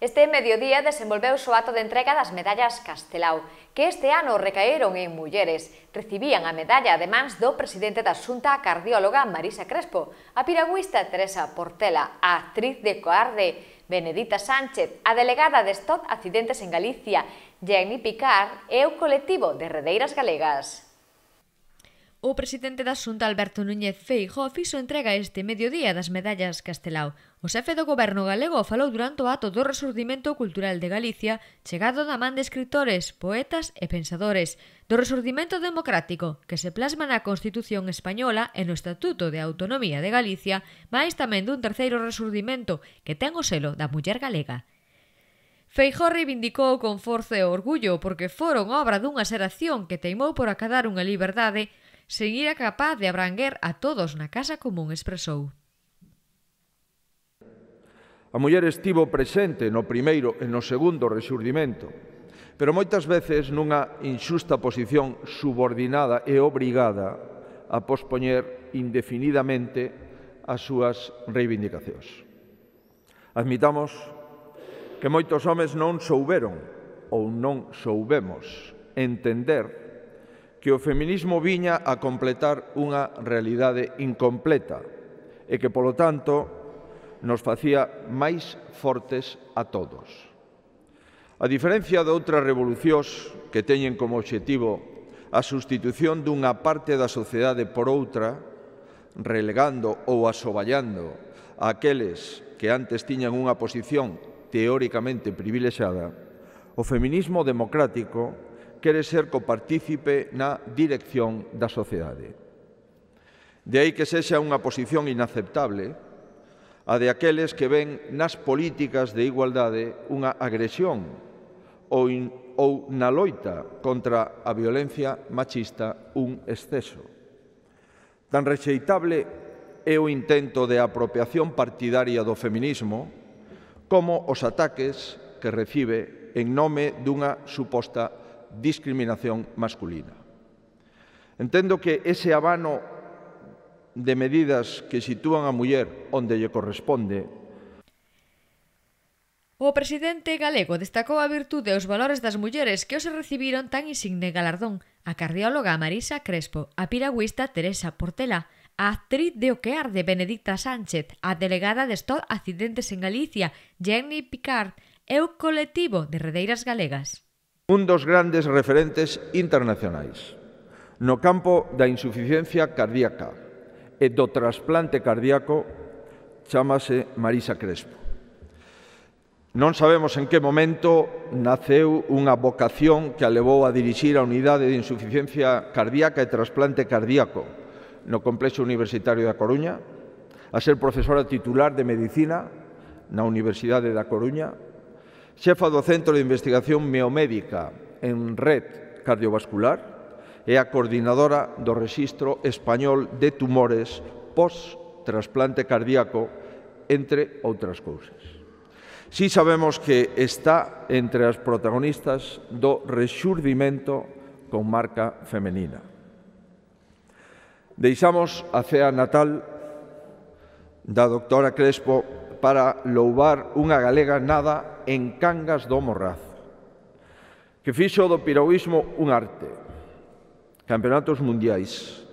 Este mediodía desenvolveuse o ato de entrega das medallas Castelao, que este ano recaeron en mulleres. Recibían a medalla de mans do presidente da Xunta a cardióloga Marisa Crespo, a piragüista Teresa Portela, a actriz de Coarde Benedita Sánchez, a delegada de Stop Accidentes en Galicia, Jenny Picar e o colectivo de Redeiras Galegas. O presidente da Xunta Alberto Núñez Feijóo fixo entrega este mediodía das medallas Castelao. O xefe do goberno galego falou durante o ato do resurdimento cultural de Galicia, chegado da man de escritores, poetas e pensadores, do resurdimento democrático que se plasma na Constitución española e no Estatuto de Autonomía de Galicia, máis tamén dun terceiro resurdimento que ten o selo da muller galega. Feijó reivindicou con forza e orgullo porque foron obra dunha xeración que teimou por acadar unha liberdade seguía capaz de abranguer a todos na casa común, expresou. A muller estivo presente no primeiro e no segundo resurdimento, pero moitas veces nunha injusta posición subordinada e obrigada a pospoñer indefinidamente as súas reivindicacións. Admitamos que moitos homes non souberon ou non soubemos entender que o feminismo viña a completar unha realidade incompleta e que, polo tanto, nos facía máis fortes a todos. A diferencia de outras revolucións que teñen como obxectivo a sustitución dunha parte da sociedade por outra, relegando ou asovallando a aqueles que antes tiñan unha posición teóricamente privilexada, o feminismo democrático quere ser copartícipe na dirección da sociedade. De aí que sexa unha posición inaceptable a de aqueles que ven nas políticas de igualdade unha agresión ou, in, ou na loita contra a violencia machista un exceso. Tan rexeitable é o intento de apropiación partidaria do feminismo como os ataques que recibe en nome dunha suposta discriminación masculina. Entendo que ese abano de medidas que sitúan a muller onde lle corresponde O presidente galego destacou a virtude e os valores das mulleres que os recibiron tan insigne galardón a cardióloga Marisa Crespo, a piragüista Teresa Portela, a actriz de Oquear de Benedicta Sánchez, a delegada de Stop Accidentes en Galicia, Jenny Picard, e o colectivo de Redeiras Galegas un dos grandes referentes internacionais no campo da insuficiencia cardíaca e do trasplante cardíaco chamase Marisa Crespo. Non sabemos en que momento naceu unha vocación que a levou a dirixir a Unidade de Insuficiencia Cardíaca e Trasplante Cardíaco no Complexo Universitario da Coruña, a ser profesora titular de Medicina na Universidade da Coruña, xefa do Centro de Investigación Meomédica en Red Cardiovascular e a coordinadora do Rexistro Español de Tumores post-trasplante cardíaco, entre outras cousas. Si sabemos que está entre as protagonistas do rexurdimento con marca femenina. Deixamos a cea natal da doctora Crespo para louvar unha galega nada en Cangas do Morraz, que fixo do piragüismo un arte. Campeonatos mundiais,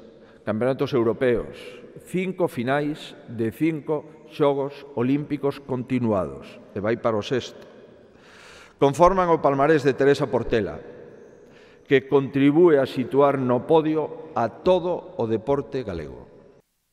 campeonatos europeos, cinco finais de cinco xogos olímpicos continuados, e vai para o sexto. Conforman o palmarés de Teresa Portela, que contribúe a situar no podio a todo o deporte galego.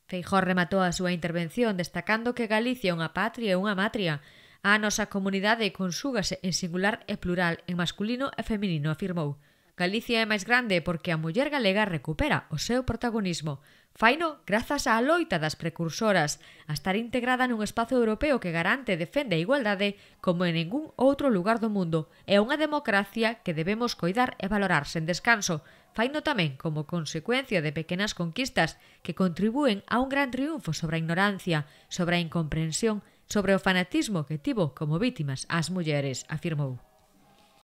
Feijó rematou a súa intervención destacando que Galicia é unha patria e unha matria. A nosa comunidade consúgase en singular e plural, en masculino e feminino, afirmou. Galicia é máis grande porque a muller galega recupera o seu protagonismo. Faino grazas á loita das precursoras, a estar integrada nun espazo europeo que garante e defende a igualdade como en ningún outro lugar do mundo. É unha democracia que debemos coidar e valorar sen descanso, faino tamén como consecuencia de pequenas conquistas que contribúen a un gran triunfo sobre a ignorancia, sobre a incomprensión, sobre o fanatismo que tivo como vítimas as mulleres, afirmou.